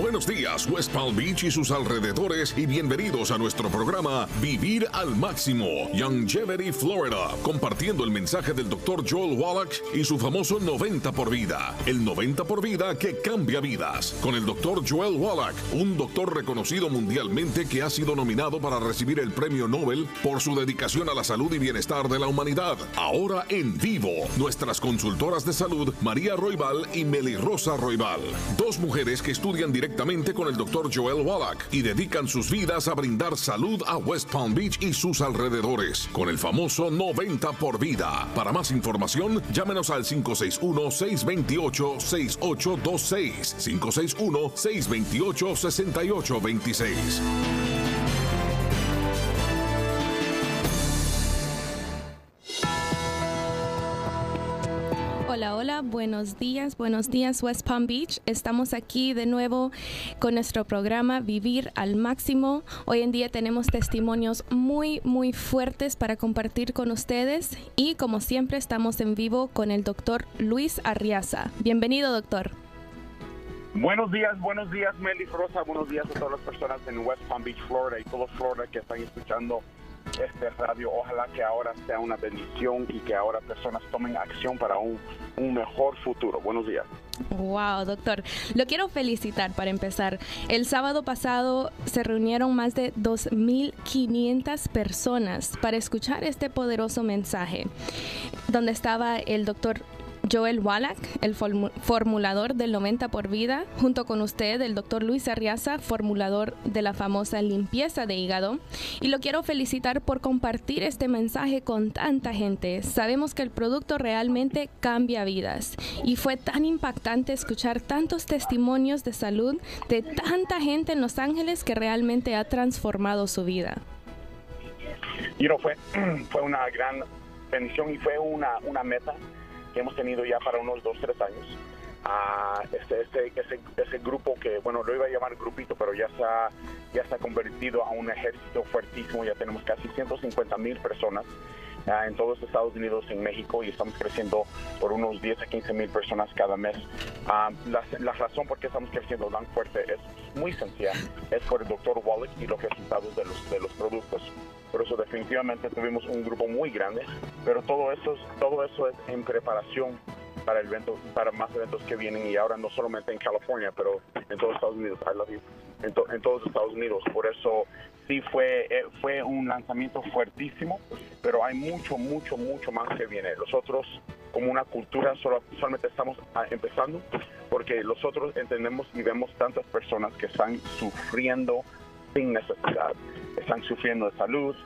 Buenos días, West Palm Beach y sus alrededores, y bienvenidos a nuestro programa Vivir al Máximo, Longevity, Florida, compartiendo el mensaje del Dr. Joel Wallach y su famoso 90 por vida, el 90 por vida que cambia vidas, con el Dr. Joel Wallach, un doctor reconocido mundialmente que ha sido nominado para recibir el premio Nobel por su dedicación a la salud y bienestar de la humanidad. Ahora en vivo, nuestras consultoras de salud, María Roybal y Meli Rosa Roybal, dos mujeres que estudian directamente con el Dr. Joel Wallach y dedican sus vidas a brindar salud a West Palm Beach y sus alrededores con el famoso 90 por vida. Para más información, llámenos al 561-628-6826. 561-628-6826. Hola, hola, buenos días, buenos días West Palm Beach. Estamos aquí de nuevo con nuestro programa Vivir al Máximo. Hoy en día tenemos testimonios muy, muy fuertes para compartir con ustedes y como siempre estamos en vivo con el doctor Luis Arriaza. Bienvenido, doctor. Buenos días, buenos días Meli Rosa, buenos días a todas las personas en West Palm Beach, Florida y todo Florida que están escuchando este radio. Ojalá que ahora sea una bendición y que ahora personas tomen acción para un, un mejor futuro. Buenos días. Wow, doctor. Lo quiero felicitar para empezar. El sábado pasado se reunieron más de 2.500 personas para escuchar este poderoso mensaje, donde estaba el doctor Joel Wallach, el formulador del 90 por vida, junto con usted, el doctor Luis Arriaza, formulador de la famosa limpieza de hígado. Y lo quiero felicitar por compartir este mensaje con tanta gente. Sabemos que el producto realmente cambia vidas. Y fue tan impactante escuchar tantos testimonios de salud de tanta gente en Los Ángeles que realmente ha transformado su vida. Y no fue, fue una gran bendición y fue una, una meta que hemos tenido ya para unos dos, tres años. a este, este, ese, ese, grupo que, bueno, lo iba a llamar grupito, pero ya se ha, ya se ha convertido a un ejército fuertísimo, ya tenemos casi 150 mil personas uh, en todos Estados Unidos, en México, y estamos creciendo por unos 10 a 15 mil personas cada mes. Uh, la, razón por qué estamos creciendo tan fuerte es muy sencilla, es por el doctor Wallach y los resultados de los, de los productos. Por eso definitivamente tuvimos un grupo muy grande, pero todo eso, todo eso es en preparación para evento, para más eventos que vienen y ahora no solamente en California, pero en todos Estados Unidos. I love you. En, to, en, todos Estados Unidos. Por eso sí fue eh, fue un lanzamiento fuertísimo, pero hay mucho, mucho, mucho más que viene. Nosotros como una cultura solo, solamente estamos ah, empezando porque nosotros entendemos y vemos tantas personas que están sufriendo sin necesidad, están sufriendo de salud,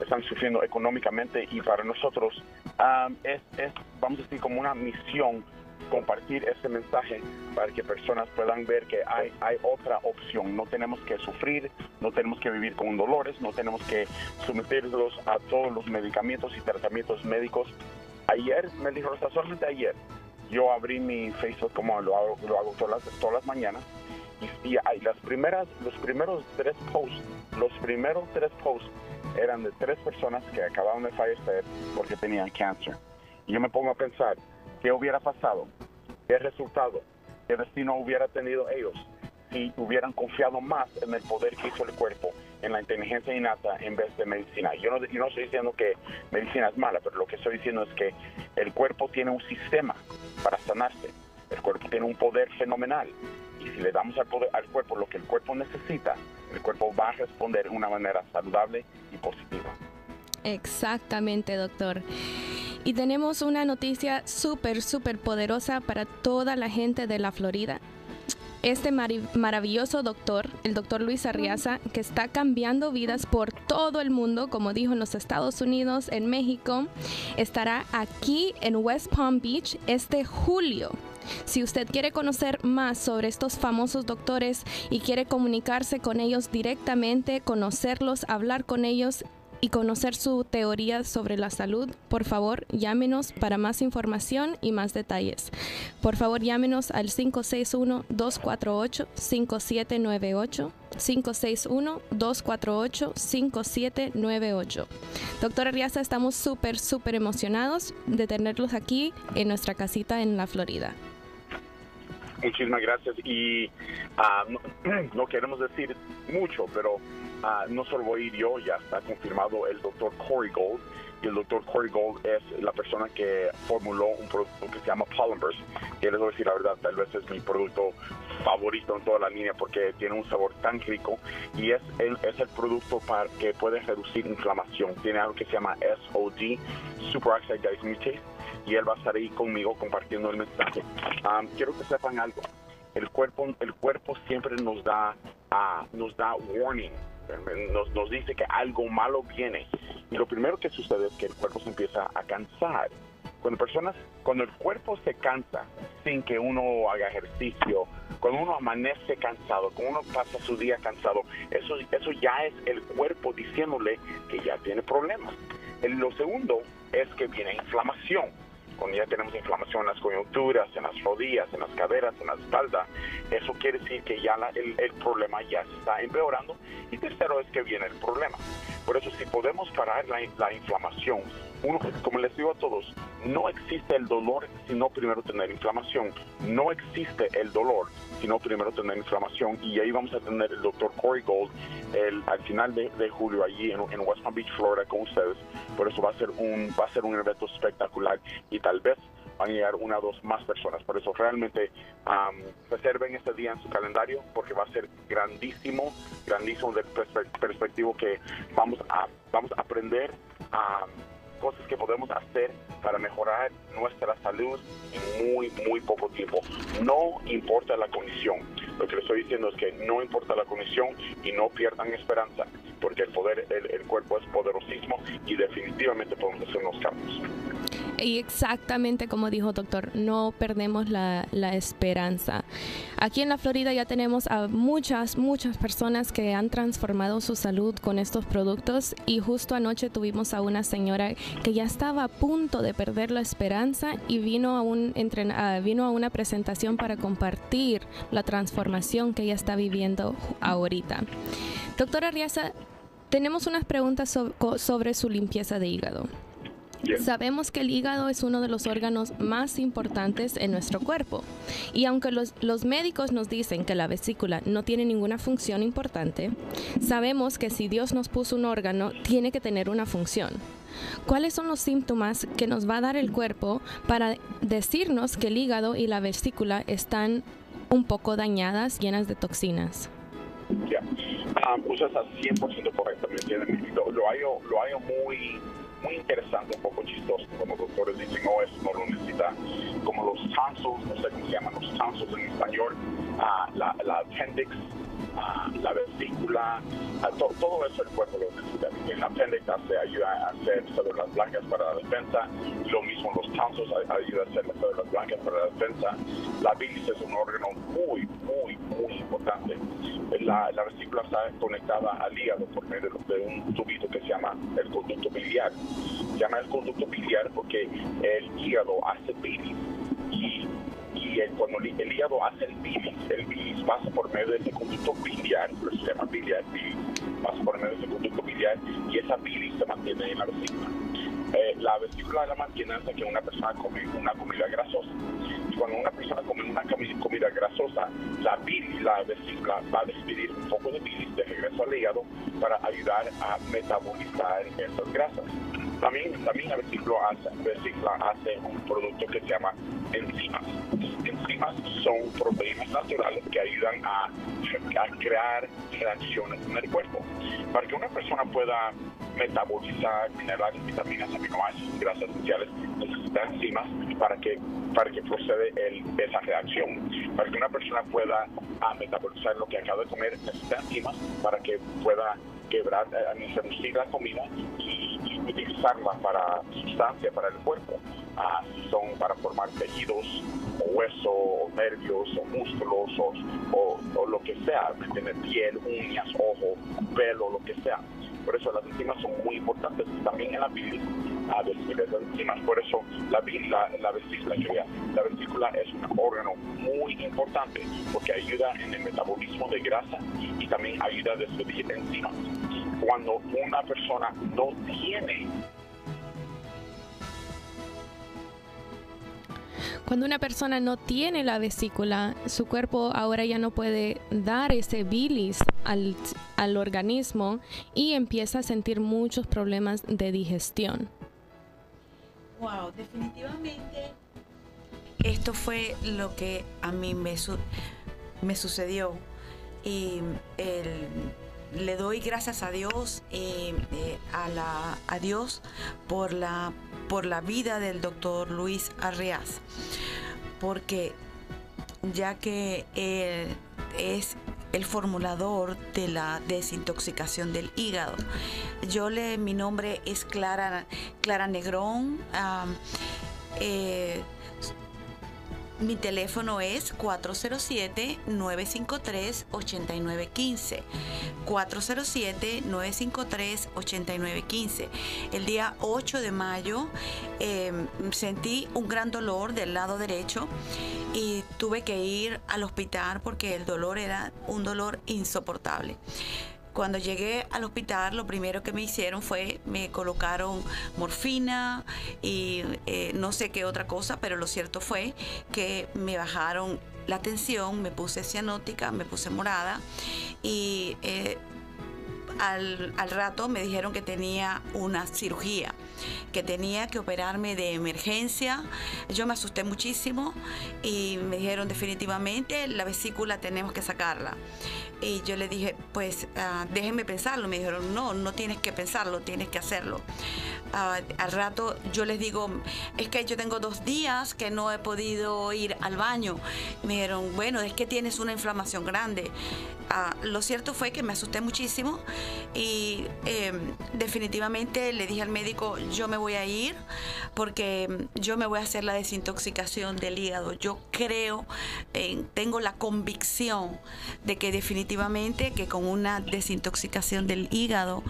están sufriendo económicamente y para nosotros um, es, es, vamos a decir, como una misión compartir ese mensaje para que personas puedan ver que hay, hay otra opción. No tenemos que sufrir, no tenemos que vivir con dolores, no tenemos que someterlos a todos los medicamentos y tratamientos médicos. Ayer, me dijo, solamente ayer, yo abrí mi Facebook como lo hago, lo hago todas, las, todas las mañanas y, y las primeras, los primeros tres posts, los primeros tres posts eran de tres personas que acababan de fallecer porque tenían cáncer. Y yo me pongo a pensar, ¿qué hubiera pasado? ¿Qué resultado? ¿Qué destino hubiera tenido ellos si hubieran confiado más en el poder que hizo el cuerpo, en la inteligencia innata en vez de medicina? Yo no, yo no estoy diciendo que medicina es mala, pero lo que estoy diciendo es que el cuerpo tiene un sistema para sanarse. El cuerpo tiene un poder fenomenal. Y si le damos al, cuerpo lo que el cuerpo necesita, el cuerpo va a responder de una manera saludable y positiva. Exactamente, doctor. Y tenemos una noticia súper, súper poderosa para toda la gente de la Florida. Este mar maravilloso doctor, el doctor Luis Arriaza, que está cambiando vidas por todo el mundo, como dijo en los Estados Unidos, en México, estará aquí en West Palm Beach este julio. Si usted quiere conocer más sobre estos famosos doctores y quiere comunicarse con ellos directamente, conocerlos, hablar con ellos, y conocer su teoría sobre la salud, por favor llámenos para más información y más detalles. Por favor llámenos al 561-248-5798. 561-248-5798. Doctora Riaza, estamos súper, súper emocionados de tenerlos aquí en nuestra casita en la Florida. Muchísimas gracias y ah, no, queremos decir mucho, pero ah, no solo voy a ir yo, ya está confirmado el doctor Corey Gold y el doctor Corey Gold es la persona que formuló un producto que se llama Polymers y les voy a decir la verdad, tal vez es mi producto favorito en toda la línea porque tiene un sabor tan rico y es el, es el producto para que puede reducir inflamación. Tiene algo que se llama SOD, Superoxide Dismutase, y él va a estar ahí conmigo compartiendo el mensaje. quiero que sepan algo. El cuerpo, el cuerpo siempre nos da, uh, nos da warning, nos, nos dice que algo malo viene. Y lo primero que sucede es que el cuerpo se empieza a cansar. Cuando personas, cuando el cuerpo se cansa sin que uno haga ejercicio, cuando uno amanece cansado, cuando uno pasa su día cansado, eso, eso ya es el cuerpo diciéndole que ya tiene problemas. lo segundo es que viene inflamación cuando ya tenemos inflamación en las coyunturas, en las rodillas, en las caderas, en la espalda, eso quiere decir que ya el, problema ya se está empeorando. Y tercero es que viene el problema. Por eso, si podemos parar la, la inflamación, como les digo a todos, no existe el dolor sino primero tener inflamación. No existe el dolor sino primero tener inflamación. Y ahí vamos a tener el doctor Corey Gold el, al final de, julio allí en, West Palm Beach, Florida, con ustedes. Por eso va a ser un, va a ser un evento espectacular y tal vez van a llegar una o dos más personas. Por eso realmente reserven este día en su calendario porque va a ser grandísimo, grandísimo de perspectiva que vamos a, vamos a aprender a cosas que podemos hacer para mejorar nuestra salud en muy, muy poco tiempo. No importa la condición. Lo que les estoy diciendo es que no importa la condición y no pierdan esperanza, porque el poder, el, el cuerpo es poderosísimo y definitivamente podemos hacer unos cambios. Y exactamente como dijo doctor, no perdemos la, la, esperanza. Aquí en la Florida ya tenemos a muchas, muchas personas que han transformado su salud con estos productos y justo anoche tuvimos a una señora que ya estaba a punto de perder la esperanza y vino a, un vino a una presentación para compartir la transformación que ella está viviendo ahorita. Doctora Riaza, tenemos unas preguntas sobre su limpieza de hígado. Sabemos que el hígado es uno de los órganos más importantes en nuestro cuerpo y aunque los, los, médicos nos dicen que la vesícula no tiene ninguna función importante, sabemos que si Dios nos puso un órgano, tiene que tener una función. ¿Cuáles son los síntomas que nos va a dar el cuerpo para decirnos que el hígado y la vesícula están un poco dañadas, llenas de toxinas? Ya, ah, pues estás 100% correcto, Lo, lo, hallo, lo hallo muy muy interesante, un poco chistoso, como los doctores dicen, no, eso no lo necesita, como los tonsils, no sé cómo se llaman los tonsils en español, la, la appendix, uh, la vesícula, uh, to, todo eso el cuerpo lo necesita. El appendix hace, ayuda a hacer células blancas para la defensa, lo mismo los tonsils ayuda a hacer las células blancas para la defensa. La bilis es un órgano muy, muy, muy importante. La, la vesícula está conectada al hígado por medio de un tubito que se llama el conducto biliar se llama el conducto biliar porque el hígado hace bilis y, y cuando el, hígado hace el bilis, el bilis pasa por medio de ese conducto biliar, pero se llama biliar, pasa por medio de ese conducto biliar y esa bilis se mantiene en la vesícula. Eh, la vesícula la mantiene hasta que una persona come una comida grasosa. Y cuando una persona come una comida grasosa, la bilis, la vesícula va a despedir un poco de bilis de regreso al hígado para ayudar a metabolizar esas grasas. También, también la vesícula hace, hace un producto que se llama enzimas. Enzimas son proteínas naturales que ayudan a, crear reacciones en el cuerpo. Para que una persona pueda metabolizar minerales, vitaminas, aminoácidos, grasas esenciales, necesita enzimas para que, para que procede el, esa reacción. Para que una persona pueda a, metabolizar lo que acaba de comer, necesita enzimas para que pueda quebrar, eh, la comida y, utilizarla para sustancia para el cuerpo. Ah, son para formar tejidos, o hueso, o nervios, o músculos, o, lo que sea, tener piel, uñas, ojo, pelo, lo que sea. Por eso las enzimas son muy importantes también en la bilis a describir las enzimas. Por eso la, la, la, vesícula, la vesícula es un órgano muy importante porque ayuda en el metabolismo de grasa y también ayuda a despedir enzimas. Cuando una persona no tiene Cuando una persona no tiene la vesícula, su cuerpo ahora ya no puede dar ese bilis al, al organismo y empieza a sentir muchos problemas de digestión. Wow, definitivamente. Esto fue lo que a mí me, me sucedió. Y le doy gracias a Dios eh, a, la, a Dios por la por la vida del doctor Luis Arriaz, porque ya que él es el formulador de la desintoxicación del hígado. Yo le, mi nombre es Clara, Clara Negrón. Eh, mi teléfono es 407-953-8915. 407-953-8915. El día 8 de mayo em, sentí un gran dolor del lado derecho y tuve que ir al hospital porque el dolor era un dolor insoportable. Cuando llegué al hospital, lo primero que me hicieron fue me colocaron morfina y eh, no sé qué otra cosa, pero lo cierto fue que me bajaron la tensión, me puse cianótica, me puse morada y eh, al, rato me dijeron que tenía una cirugía, que tenía que operarme de emergencia. Yo me asusté muchísimo y me dijeron definitivamente la vesícula tenemos que sacarla. Y yo le dije, pues uh, déjenme pensarlo. Me dijeron, no, no tienes que pensarlo, tienes que hacerlo. Uh, al rato yo les digo, es que yo tengo dos días que no he podido ir al baño. Me dijeron, bueno, es que tienes una inflamación grande. Uh, lo cierto fue que me asusté muchísimo y eh, definitivamente le dije al médico, yo me voy a ir porque yo me voy a hacer la desintoxicación del hígado. Yo creo, tengo la convicción de que definitivamente definitivamente que con una desintoxicación del hígado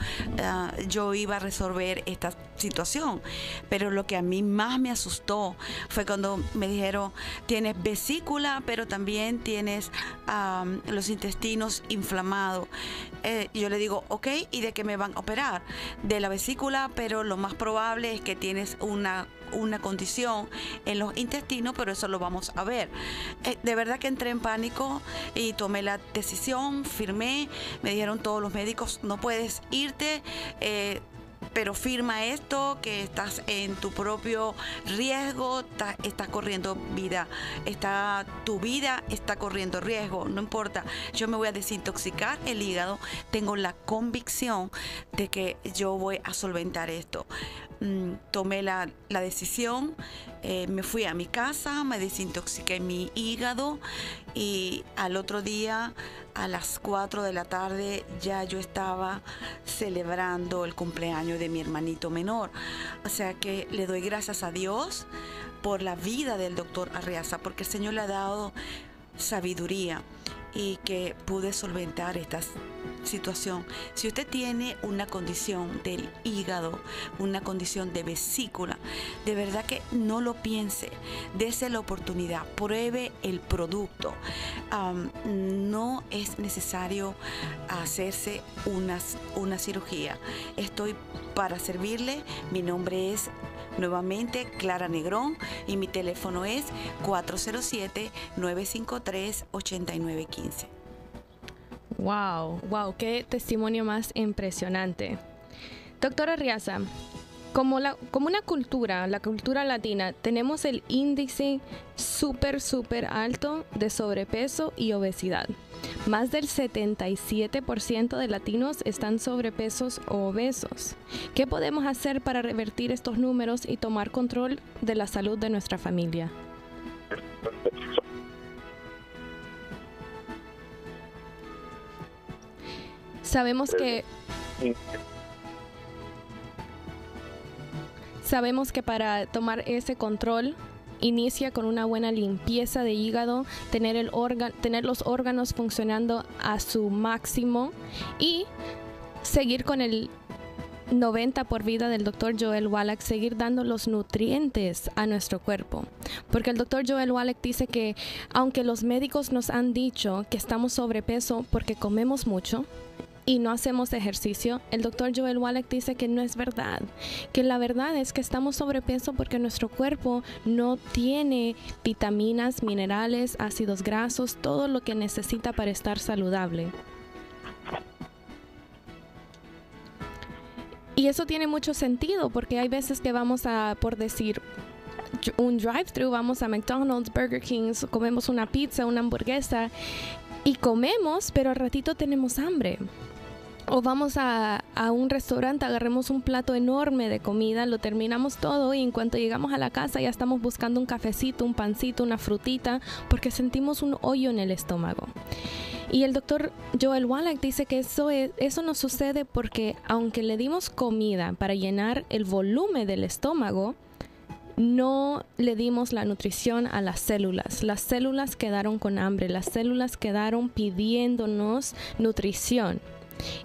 ah, yo iba a resolver esta situación. Pero lo que a mí más me asustó fue cuando me dijeron, tienes vesícula, pero también tienes los intestinos inflamados. Eh, yo le digo, ok, ¿y de qué me van a operar? De la vesícula, pero lo más probable es que tienes una una condición en los intestinos, pero eso lo vamos a ver. Eh, de verdad que entré en pánico y tomé la decisión, firmé, me dijeron todos los médicos, no puedes irte. Eh, pero firma esto, que estás en tu propio riesgo, estás, corriendo vida, está, tu vida está corriendo riesgo, no importa, yo me voy a desintoxicar el hígado, tengo la convicción de que yo voy a solventar esto. Mm, tomé la, decisión, eh, me fui a mi casa, me desintoxiqué mi hígado y al otro día a las 4 de la tarde ya yo estaba celebrando el cumpleaños de mi hermanito menor. O sea que le doy gracias a Dios por la vida del doctor Arriaza, porque el Señor le ha dado sabiduría y que pude solventar esta situación. Si usted tiene una condición del hígado, una condición de vesícula, de verdad que no lo piense, dése la oportunidad, pruebe el producto. no es necesario hacerse una, una cirugía. Estoy para servirle. Mi nombre es Nuevamente, Clara Negrón y mi teléfono es 407-953-8915. Wow, wow, qué testimonio más impresionante. Doctora Riaza, como, la, como una cultura, la cultura latina, tenemos el índice súper, súper alto de sobrepeso y obesidad. Más del 77% de latinos están sobrepesos o obesos. ¿Qué podemos hacer para revertir estos números y tomar control de la salud de nuestra familia? Sabemos que sabemos que para tomar ese control inicia con una buena limpieza de hígado, tener, el tener los órganos funcionando a su máximo y seguir con el 90 por vida del doctor Joel Wallach, seguir dando los nutrientes a nuestro cuerpo. Porque el doctor Joel Wallach dice que aunque los médicos nos han dicho que estamos sobrepeso porque comemos mucho, y no hacemos ejercicio, el doctor Joel Wallach dice que no es verdad, que la verdad es que estamos sobrepeso porque nuestro cuerpo no tiene vitaminas, minerales, ácidos grasos, todo lo que necesita para estar saludable. Y eso tiene mucho sentido porque hay veces que vamos a, por decir, un drive-thru, vamos a McDonald's, Burger King, comemos una pizza, una hamburguesa y comemos, pero al ratito tenemos hambre o vamos a, un restaurante, agarremos un plato enorme de comida, lo terminamos todo y en cuanto llegamos a la casa ya estamos buscando un cafecito, un pancito, una frutita, porque sentimos un hoyo en el estómago. Y el doctor Joel Wallach dice que eso, es, eso no sucede porque aunque le dimos comida para llenar el volumen del estómago, no le dimos la nutrición a las células. Las células quedaron con hambre, las células quedaron pidiéndonos nutrición.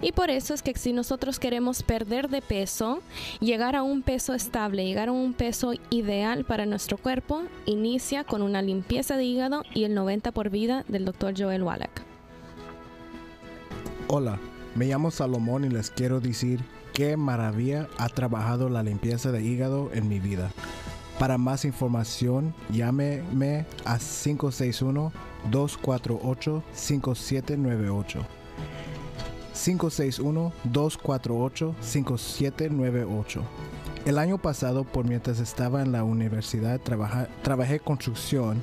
Y por eso es que si nosotros queremos perder de peso, llegar a un peso estable, llegar a un peso ideal para nuestro cuerpo, inicia con una limpieza de hígado y el 90 por vida del Dr. Joel Wallach. Hola, me llamo Salomón y les quiero decir qué maravilla ha trabajado la limpieza de hígado en mi vida. Para más información, llámeme a 561 248 5798. 561-248-5798. El año pasado, por mientras estaba en la universidad, trabajé construcción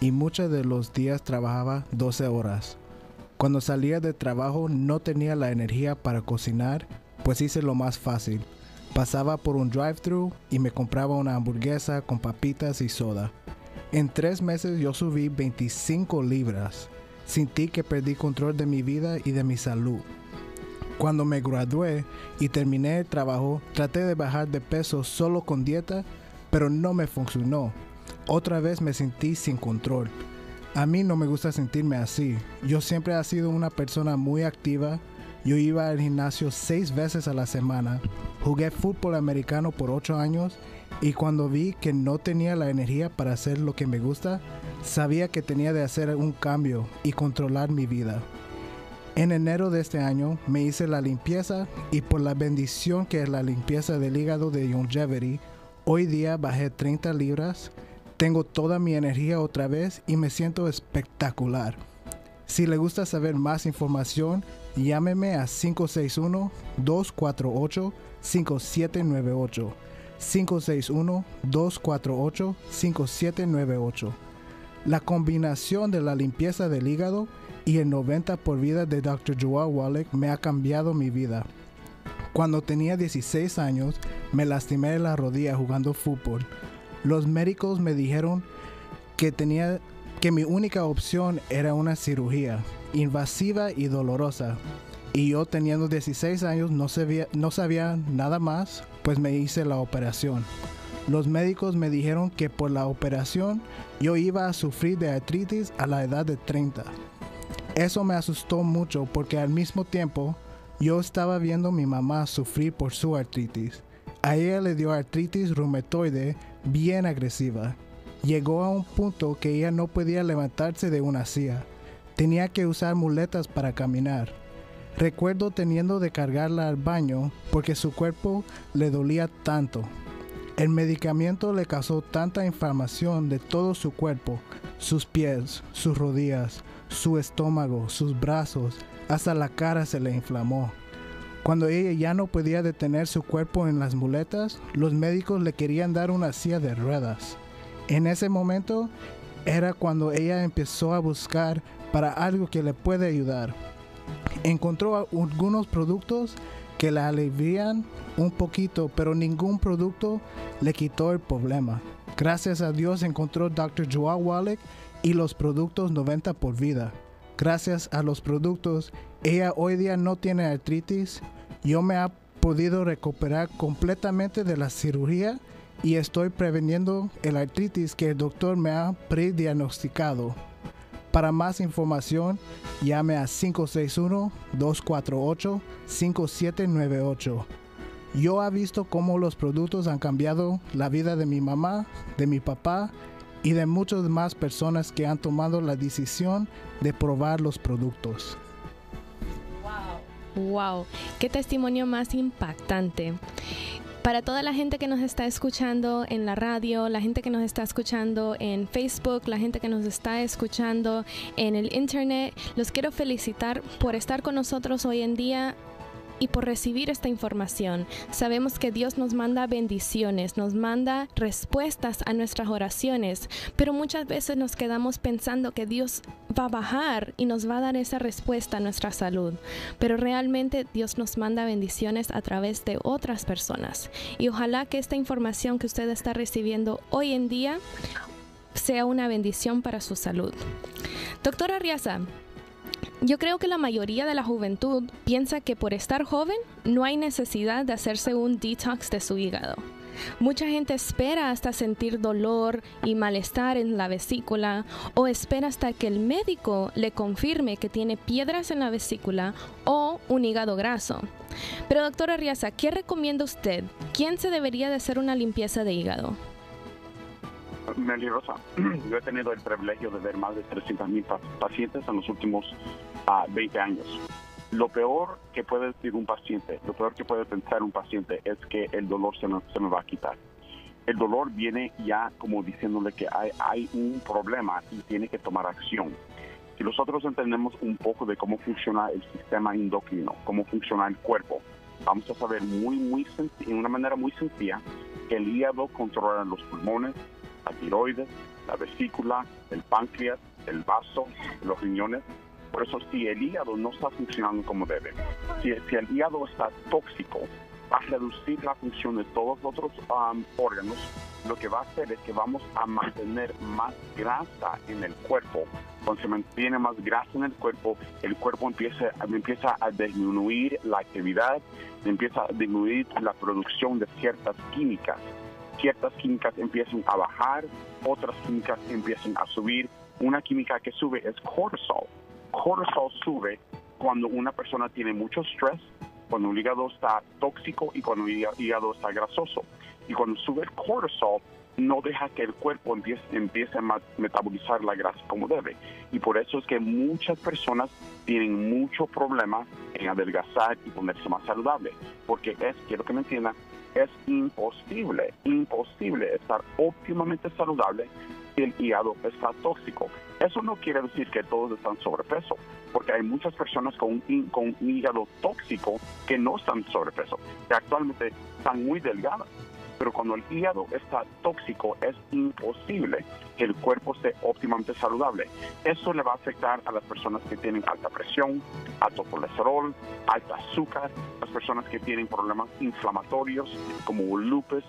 y muchos de los días trabajaba 12 horas. Cuando salía de trabajo no tenía la energía para cocinar, pues hice lo más fácil. Pasaba por un drive-thru y me compraba una hamburguesa con papitas y soda. En tres meses yo subí 25 libras. Sentí que perdí control de mi vida y de mi salud. Cuando me gradué y terminé el trabajo, traté de bajar de peso solo con dieta, pero no me funcionó. Otra vez me sentí sin control. A mí no me gusta sentirme así. Yo siempre he sido una persona muy activa. Yo iba al gimnasio seis veces a la semana. Jugué fútbol americano por ocho años y cuando vi que no tenía la energía para hacer lo que me gusta, sabía que tenía de hacer un cambio y controlar mi vida. En enero de este año me hice la limpieza y por la bendición que es la limpieza del hígado de Longevity, hoy día bajé 30 libras, tengo toda mi energía otra vez y me siento espectacular. Si le gusta saber más información, llámeme a 561-248-5798. 561-248-5798. La combinación de la limpieza del hígado y el 90 por vida de Dr. Joel Wallach me ha cambiado mi vida. Cuando tenía 16 años me lastimé la rodilla jugando fútbol. Los médicos me dijeron que tenía que mi única opción era una cirugía invasiva y dolorosa. Y yo teniendo 16 años no sabía, no sabía nada más, pues me hice la operación. Los médicos me dijeron que por la operación yo iba a sufrir de artritis a la edad de 30. Eso me asustó mucho porque al mismo tiempo yo estaba viendo a mi mamá sufrir por su artritis. A ella le dio artritis reumatoide bien agresiva. Llegó a un punto que ella no podía levantarse de una silla. Tenía que usar muletas para caminar. Recuerdo teniendo de cargarla al baño porque su cuerpo le dolía tanto. El medicamento le causó tanta inflamación de todo su cuerpo, sus pies, sus rodillas, su estómago, sus brazos, hasta la cara se le inflamó. Cuando ella ya no podía detener su cuerpo en las muletas, los médicos le querían dar una silla de ruedas. En ese momento era cuando ella empezó a buscar para algo que le puede ayudar. Encontró algunos productos que le alivian un poquito, pero ningún producto le quitó el problema. Gracias a Dios encontró Dr. Joao Wallach y los productos 90 por vida. Gracias a los productos, ella hoy día no tiene artritis. Yo me ha podido recuperar completamente de la cirugía y estoy preveniendo el artritis que el doctor me ha prediagnosticado. Para más información, llame a 561-248-5798. Yo he visto cómo los productos han cambiado la vida de mi mamá, de mi papá y de muchas más personas que han tomado la decisión de probar los productos. Wow, qué testimonio más impactante. Para toda la gente que nos está escuchando en la radio, la gente que nos está escuchando en Facebook, la gente que nos está escuchando en el Internet, los quiero felicitar por estar con nosotros hoy en día y por recibir esta información. Sabemos que Dios nos manda bendiciones, nos manda respuestas a nuestras oraciones, pero muchas veces nos quedamos pensando que Dios va a bajar y nos va a dar esa respuesta a nuestra salud. Pero realmente Dios nos manda bendiciones a través de otras personas. Y ojalá que esta información que usted está recibiendo hoy en día sea una bendición para su salud. Doctora Riaza, yo creo que la mayoría de la juventud piensa que por estar joven no hay necesidad de hacerse un detox de su hígado. Mucha gente espera hasta sentir dolor y malestar en la vesícula o espera hasta que el médico le confirme que tiene piedras en la vesícula o un hígado graso. Pero doctora Riaza, ¿qué recomienda usted? ¿Quién se debería de hacer una limpieza de hígado? Meli Rosa, yo he tenido el privilegio de ver más de 300.000 pacientes en los últimos 20 años. Lo peor que puede decir un paciente, lo peor que puede pensar un paciente es que el dolor se me, se me va a quitar. El dolor viene ya como diciéndole que hay, hay un problema y tiene que tomar acción. Si nosotros entendemos un poco de cómo funciona el sistema endocrino, cómo funciona el cuerpo, vamos a saber muy, muy en una manera muy sencilla que el hígado controla los pulmones, la tiroides, la vesícula, el páncreas, el vaso, los riñones por eso, si el hígado no está funcionando como debe, si, el hígado está tóxico, va a reducir la función de todos los otros um, órganos. Lo que va a hacer es que vamos a mantener más grasa en el cuerpo. Cuando se mantiene más grasa en el cuerpo, el cuerpo empieza, empieza a disminuir la actividad, empieza a disminuir la producción de ciertas químicas. Ciertas químicas empiezan a bajar, otras químicas empiezan a subir. Una química que sube es cortisol cortisol sube cuando una persona tiene mucho estrés, cuando el hígado está tóxico y cuando el hígado está grasoso. Y cuando sube el cortisol, no deja que el cuerpo empiece, empiece a metabolizar la grasa como debe. Y por eso es que muchas personas tienen mucho problema en adelgazar y ponerse más saludable. Porque es, quiero que me entiendan, es imposible, imposible estar óptimamente saludable si el hígado está tóxico. Eso no quiere decir que todos están sobrepeso, porque hay muchas personas con un, hígado tóxico que no están sobrepeso, que actualmente están muy delgadas. Pero cuando el hígado está tóxico es imposible que el cuerpo esté óptimamente saludable. Eso le va a afectar a las personas que tienen alta presión, alto colesterol, alta azúcar, las personas que tienen problemas inflamatorios como lupus,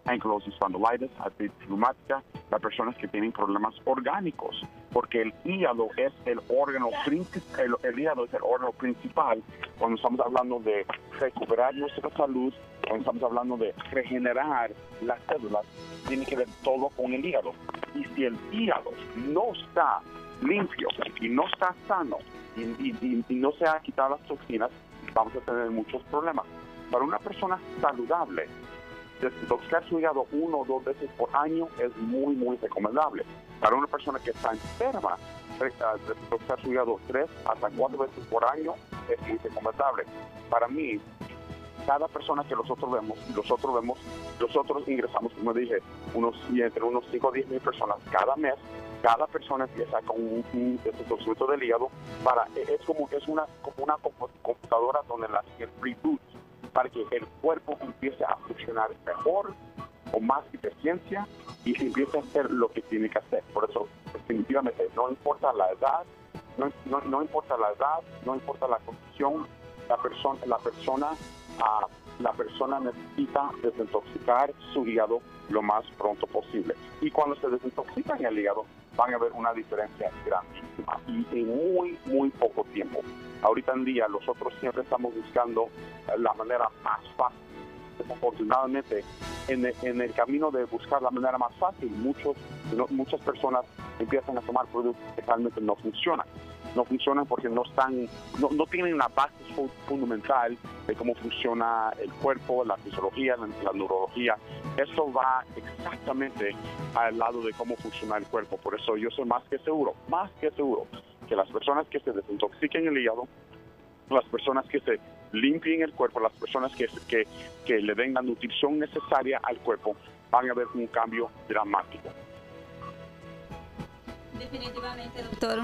scleroderma, ankylosing spondylitis, artritis reumática, las personas que tienen problemas orgánicos, porque el hígado es el órgano principal, el, hígado es el órgano principal cuando estamos hablando de recuperar nuestra salud, cuando estamos hablando de regenerar las células, tiene que ver todo con el hígado. Y si el hígado no está limpio y no está sano y, y no se ha quitado las toxinas, vamos a tener muchos problemas. Para una persona saludable, desintoxicar su hígado uno o dos veces por año es muy, muy recomendable. Para una persona que está enferma, desintoxicar su hígado tres hasta cuatro veces por año es muy recomendable. Para mí, cada persona que nosotros vemos, nosotros vemos, nosotros ingresamos, como dije, unos, entre unos 5 o 10 mil personas cada mes. Cada persona empieza con un, un del hígado para, es como, es una, como una computadora donde la, reboot para que el cuerpo empiece a funcionar mejor, con más eficiencia y empiece a hacer lo que tiene que hacer. Por eso, definitivamente, no importa la edad, no, importa la edad, no importa la condición, la persona, la persona, ah, la persona necesita desintoxicar su hígado lo más pronto posible. Y cuando se desintoxican el hígado, van a ver una diferencia grandísima y en muy, muy poco tiempo. Ahorita en día nosotros siempre estamos buscando la manera más fácil. Desafortunadamente, en el, en el camino de buscar la manera más fácil, muchos, muchas personas empiezan a tomar productos que realmente no funcionan no funcionan porque no están, no, no tienen una base fundamental de cómo funciona el cuerpo, la fisiología, la, neurología. Eso va exactamente al lado de cómo funciona el cuerpo. Por eso yo soy más que seguro, más que seguro, que las personas que se desintoxiquen el hígado las personas que se limpien el cuerpo, las personas que, que, que le den la nutrición necesaria al cuerpo, van a ver un cambio dramático. Definitivamente, doctor.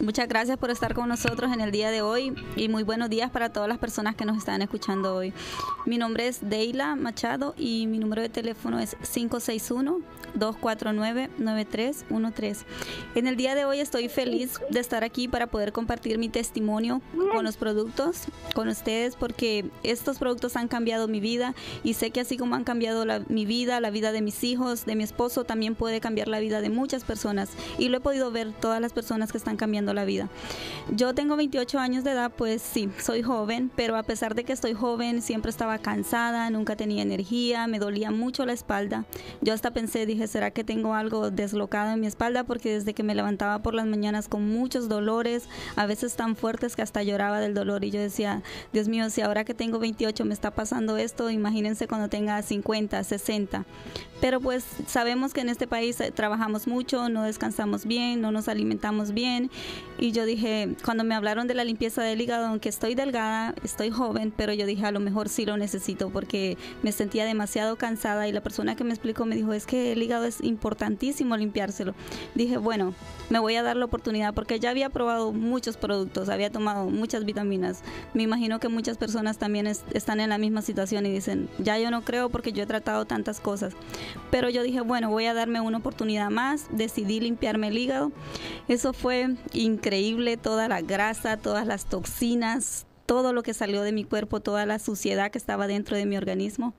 Muchas gracias por estar con nosotros en el día de hoy y muy buenos días para todas las personas que nos están escuchando hoy. Mi nombre es Deila Machado y mi número de teléfono es 561-249-9313. En el día de hoy estoy feliz de estar aquí para poder compartir mi testimonio con los productos, con ustedes, porque estos productos han cambiado mi vida y sé que así como han cambiado mi vida, la vida de mis hijos, de mi esposo, también puede cambiar la vida de muchas personas. Y lo he podido ver todas las personas que están cambiando la vida. Yo tengo 28 años de edad, pues sí, soy joven, pero a pesar de que estoy joven, siempre estaba cansada, nunca tenía energía, me dolía mucho la espalda. Yo hasta pensé, dije, ¿será que tengo algo deslocado en mi espalda? Porque desde que me levantaba por las mañanas con muchos dolores, a veces tan fuertes que hasta lloraba del dolor y yo decía, Dios mío, si ahora que tengo 28 me está pasando esto, imagínense cuando tenga 50, 60. Pero pues sabemos que en este país eh, trabajamos mucho, no descansamos bien, no nos alimentamos bien. Y yo dije, cuando me hablaron de la limpieza del hígado, aunque estoy delgada, estoy joven, pero yo dije, a lo mejor sí lo necesito porque me sentía demasiado cansada y la persona que me explicó me dijo, es que el hígado es importantísimo limpiárselo. Dije, bueno, me voy a dar la oportunidad porque ya había probado muchos productos, había tomado muchas vitaminas. Me imagino que muchas personas también están en la misma situación y dicen, ya yo no creo porque yo he tratado tantas cosas. Pero yo dije, bueno, voy a darme una oportunidad más, decidí limpiarme el hígado. Eso fue increíble, toda la grasa, todas las toxinas, todo lo que salió de mi cuerpo, toda la suciedad que estaba dentro de mi organismo.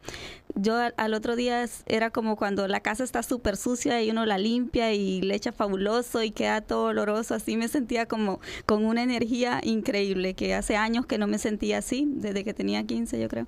Yo al, otro día era como cuando la casa está súper sucia y uno la limpia y le echa fabuloso y queda todo oloroso. Así me sentía como con una energía increíble, que hace años que no me sentía así, desde que tenía 15 yo creo.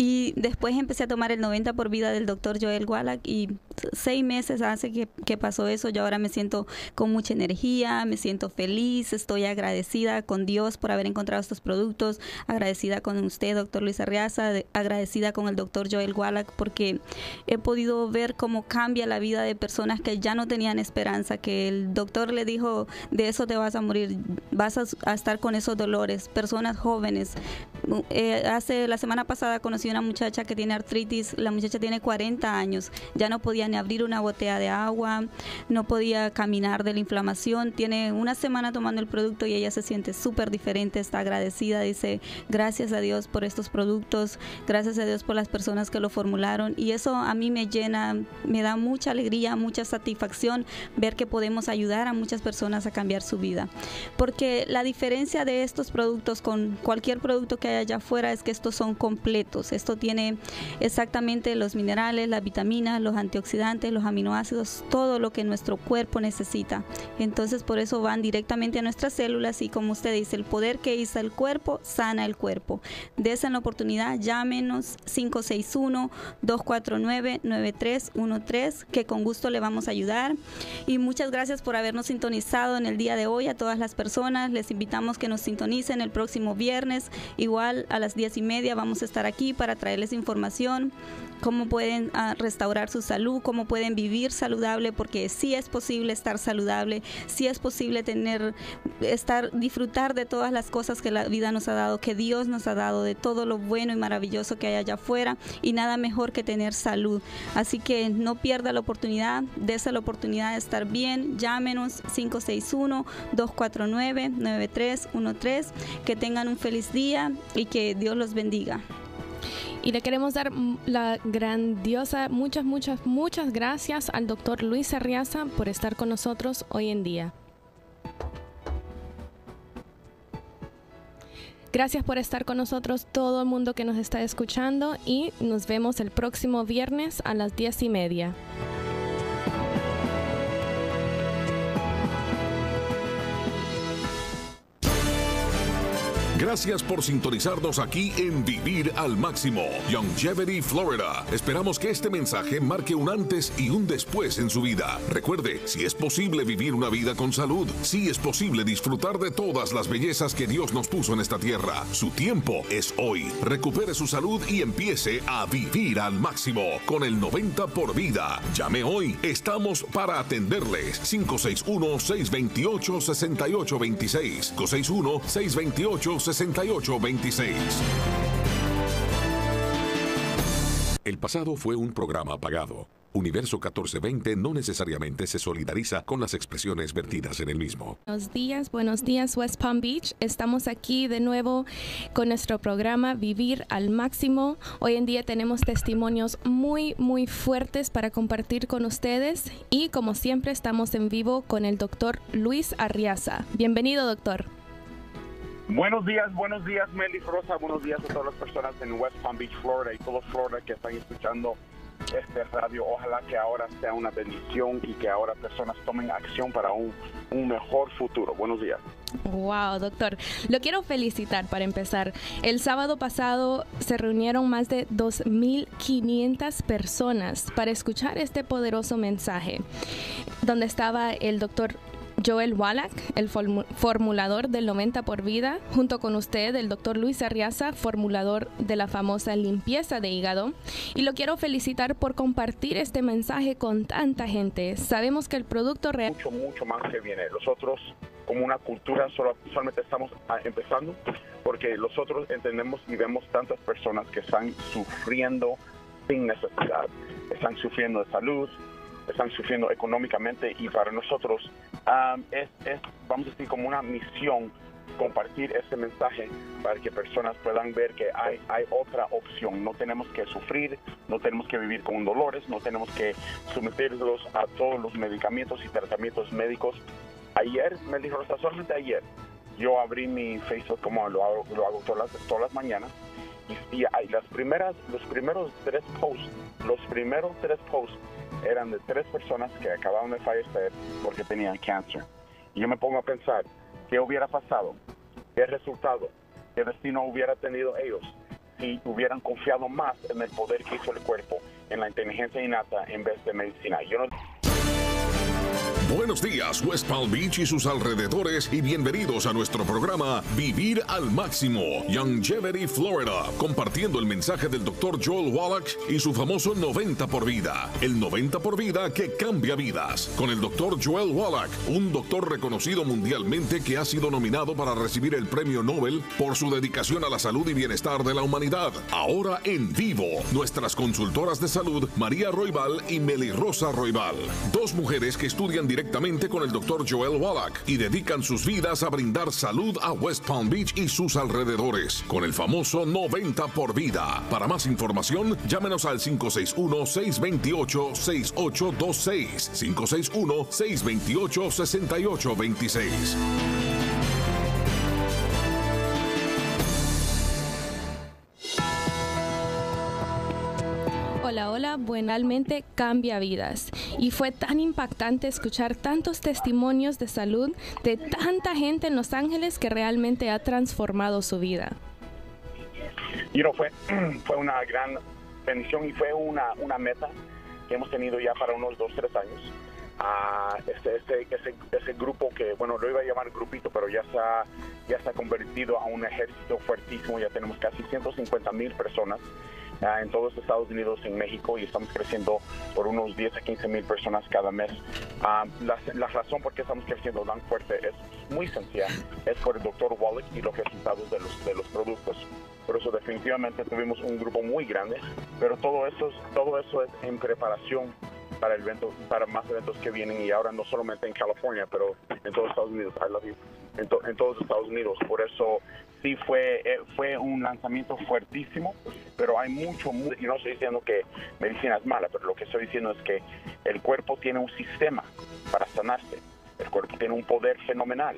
Y después empecé a tomar el 90 por vida del doctor Joel Wallach y seis meses hace que, pasó eso. Yo ahora me siento con mucha energía, me siento feliz, estoy agradecida con Dios por haber encontrado estos productos, agradecida con usted, doctor Luis Arriaza, agradecida con el doctor Joel Wallach porque he podido ver cómo cambia la vida de personas que ya no tenían esperanza, que el doctor le dijo, de eso te vas a morir, vas a, estar con esos dolores, personas jóvenes. Eh, hace la semana pasada conocí una muchacha que tiene artritis, la muchacha tiene 40 años, ya no podía ni abrir una botella de agua, no podía caminar de la inflamación, tiene una semana tomando el producto y ella se siente súper diferente, está agradecida, dice gracias a Dios por estos productos, gracias a Dios por las personas que lo formularon y eso a mí me llena, me da mucha alegría, mucha satisfacción ver que podemos ayudar a muchas personas a cambiar su vida, porque la diferencia de estos productos con cualquier producto que haya allá afuera es que estos son completos, esto tiene exactamente los minerales, las vitaminas, los antioxidantes, los aminoácidos, todo lo que nuestro cuerpo necesita. Entonces por eso van directamente a nuestras células y como usted dice, el poder que hizo el cuerpo sana el cuerpo. Desen la oportunidad, llámenos 561-249-9313, que con gusto le vamos a ayudar. Y muchas gracias por habernos sintonizado en el día de hoy a todas las personas. Les invitamos que nos sintonicen el próximo viernes. Igual a las diez y media. Vamos a estar aquí para traerles información, cómo pueden ah, restaurar su salud, cómo pueden vivir saludable, porque sí es posible estar saludable, sí es posible tener, estar, disfrutar de todas las cosas que la vida nos ha dado, que Dios nos ha dado, de todo lo bueno y maravilloso que hay allá afuera, y nada mejor que tener salud. Así que no pierda la oportunidad, dése la oportunidad de estar bien, llámenos 561-249-9313, que tengan un feliz día y que Dios los bendiga. Y le queremos dar la grandiosa, muchas, muchas, muchas gracias al doctor Luis Arriaza por estar con nosotros hoy en día. Gracias por estar con nosotros, todo el mundo que nos está escuchando, y nos vemos el próximo viernes a las diez y media. Gracias por sintonizarnos aquí en Vivir al Máximo, Longevity, Florida. Esperamos que este mensaje marque un antes y un después en su vida. Recuerde, si es posible vivir una vida con salud, si es posible disfrutar de todas las bellezas que Dios nos puso en esta tierra. Su tiempo es hoy. Recupere su salud y empiece a vivir al máximo con el 90 por vida. Llame hoy. Estamos para atenderles. 561 628 6826 561 628 561-628-6826. El pasado fue un programa apagado. Universo 1420 no necesariamente se solidariza con las expresiones vertidas en el mismo. Buenos días, buenos días West Palm Beach. Estamos aquí de nuevo con nuestro programa Vivir al Máximo. Hoy en día tenemos testimonios muy, muy fuertes para compartir con ustedes y como siempre estamos en vivo con el doctor Luis Arriaza. Bienvenido, doctor. Buenos días, buenos días Meli Rosa, buenos días a todas las personas en West Palm Beach, Florida y todos Florida que están escuchando este radio. Ojalá que ahora sea una bendición y que ahora personas tomen acción para un, un mejor futuro. Buenos días. Wow, doctor. Lo quiero felicitar para empezar. El sábado pasado se reunieron más de 2.500 personas para escuchar este poderoso mensaje, donde estaba el doctor Joel Wallach, el formulador del 90 por vida, junto con usted, el doctor Luis Arriaza, formulador de la famosa limpieza de hígado. Y lo quiero felicitar por compartir este mensaje con tanta gente. Sabemos que el producto real... Mucho, mucho más que viene. Nosotros, como una cultura, solo, solamente estamos ah, empezando porque nosotros entendemos y vemos tantas personas que están sufriendo sin necesidad. Están sufriendo de salud, están sufriendo económicamente y para nosotros es, es, vamos a decir, como una misión compartir este mensaje para que personas puedan ver que hay, hay otra opción. No tenemos que sufrir, no tenemos que vivir con dolores, no tenemos que someterlos a todos los medicamentos y tratamientos médicos. Ayer, me dijo, solamente ayer, yo abrí mi Facebook como lo hago, lo hago todas, las, todas las mañanas y, y las primeras, los primeros tres posts, los primeros tres posts eran de tres personas que acababan de fallecer porque tenían cáncer. Y yo me pongo a pensar, ¿qué hubiera pasado? ¿Qué resultado? ¿Qué destino hubiera tenido ellos si hubieran confiado más en el poder que hizo el cuerpo, en la inteligencia innata en vez de medicina? Yo no Buenos días, West Palm Beach y sus alrededores, y bienvenidos a nuestro programa Vivir al Máximo, Longevity, Florida, compartiendo el mensaje del Dr. Joel Wallach y su famoso 90 por vida, el 90 por vida que cambia vidas, con el Dr. Joel Wallach, un doctor reconocido mundialmente que ha sido nominado para recibir el premio Nobel por su dedicación a la salud y bienestar de la humanidad. Ahora en vivo, nuestras consultoras de salud, María Roybal y Meli Rosa Roybal, dos mujeres que estudian directamente directamente con el Dr. Joel Wallach y dedican sus vidas a brindar salud a West Palm Beach y sus alrededores con el famoso 90 por vida. Para más información, llámenos al 561-628-6826. 561-628-6826. Buenalmente cambia vidas. Y fue tan impactante escuchar tantos testimonios de salud de tanta gente en Los Ángeles que realmente ha transformado su vida. Y no fue, fue una gran bendición y fue una, una meta que hemos tenido ya para unos dos, tres años. a este, este, ese, ese, grupo que, bueno, lo iba a llamar grupito, pero ya se ha, ya se ha convertido a un ejército fuertísimo, ya tenemos casi 150 mil personas en todos Estados Unidos, en México, y estamos creciendo por unos 10 a 15 mil personas cada mes. Ah, la, razón por qué estamos creciendo tan fuerte es muy sencilla, es por el doctor Wallach y los resultados de los, de los productos. Por eso definitivamente tuvimos un grupo muy grande, pero todo eso, todo eso es en preparación para el evento, para más eventos que vienen y ahora no solamente en California, pero en todos Estados Unidos. En, en todos Estados Unidos. Por eso sí fue, eh, fue un lanzamiento fuertísimo, pero hay mucho, y no estoy diciendo que medicina es mala, pero lo que estoy diciendo es que el cuerpo tiene un sistema para sanarse, el cuerpo tiene un poder fenomenal,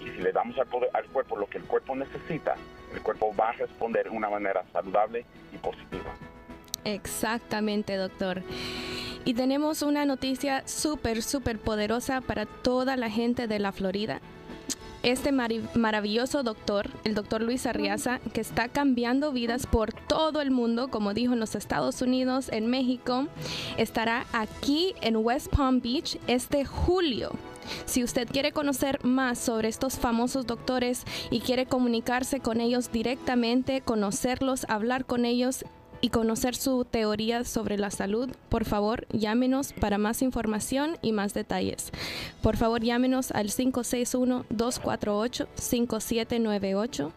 y si le damos al, poder, al cuerpo lo que el cuerpo necesita, el cuerpo va a responder de una manera saludable y positiva. Exactamente, doctor. Y tenemos una noticia súper, súper poderosa para toda la gente de la Florida este maravilloso doctor, el doctor Luis Arriaza, que está cambiando vidas por todo el mundo, como dijo en los Estados Unidos, en México, estará aquí en West Palm Beach este julio. Si usted quiere conocer más sobre estos famosos doctores y quiere comunicarse con ellos directamente, conocerlos, hablar con ellos, y conocer su teoría sobre la salud, por favor llámenos para más información y más detalles. Por favor llámenos al 561-248-5798.